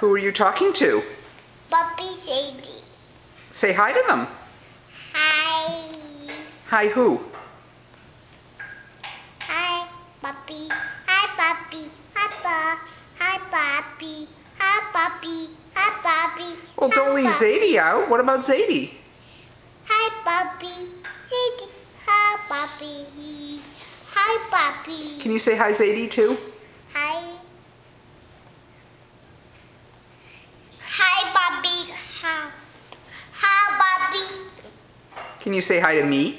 Who are you talking to? Puppy Sadie. Say hi to them. Hi. Hi who? Hi, puppy. Hi, puppy. Hi, pa. Hi, puppy. Hi, puppy. Hi, puppy. Well, Hi, don't leave puppy. Zaide out. What about Zaide? Hi, puppy. Sadie. Hi, puppy. Hi, puppy. Can you say hi Zaide too? Hi. Hi, puppy. Hi. Hi, puppy. Can you say hi to me?